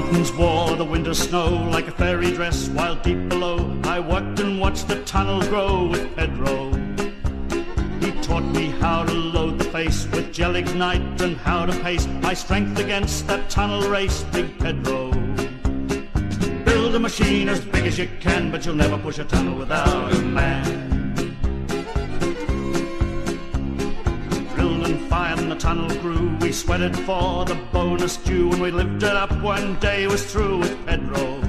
mountains wore the winter snow like a fairy dress, while deep below I worked and watched the tunnel grow with Pedro. He taught me how to load the face with gelignite and how to pace my strength against that tunnel race, Big Pedro. Build a machine as big as you can, but you'll never push a tunnel without a man. And the tunnel grew. We sweated for the bonus due, and we lived it up one day was through with Pedro.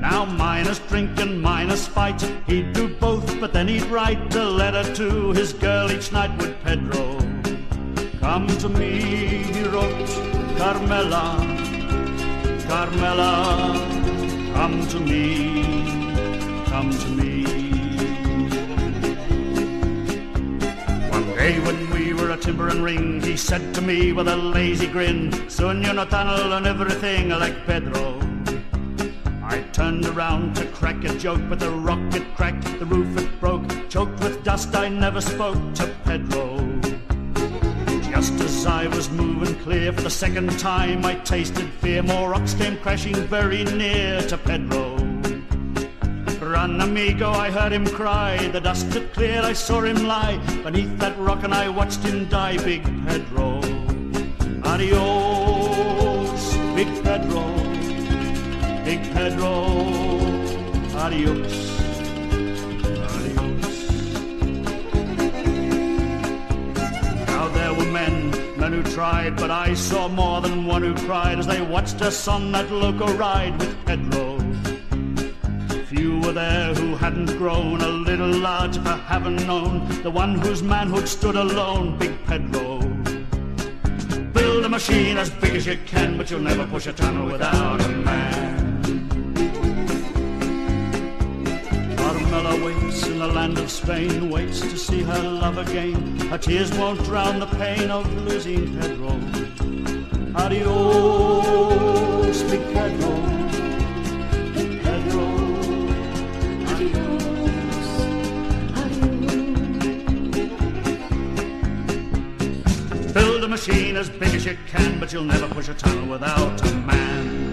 Now minus drink and minus fight, he'd do both, but then he'd write a letter to his girl each night with Pedro. Come to me, he wrote, Carmela, Carmela, come to me, come to me. One day when were a timber and ring, he said to me with a lazy grin, Soon you're not tunnel and everything like Pedro. I turned around to crack a joke, but the rocket cracked, the roof it broke. Choked with dust, I never spoke to Pedro. Just as I was moving clear for the second time, I tasted fear. More rocks came crashing very near to Pedro. Amigo, I heard him cry. The dust had cleared, I saw him lie beneath that rock, and I watched him die, Big Pedro. Adios, Big Pedro. Big Pedro, adios, adios. Now there were men, men who tried, but I saw more than one who cried as they watched us on that loco ride with Pedro. Few were there who hadn't grown a little larger for having known the one whose manhood stood alone, Big Pedro. Build a machine as big as you can, but you'll never push a tunnel without a man. Carmela waits in the land of Spain, waits to see her love again. Her tears won't drown the pain of losing Pedro. Adios, machine as big as you can, but you'll never push a tunnel without a man.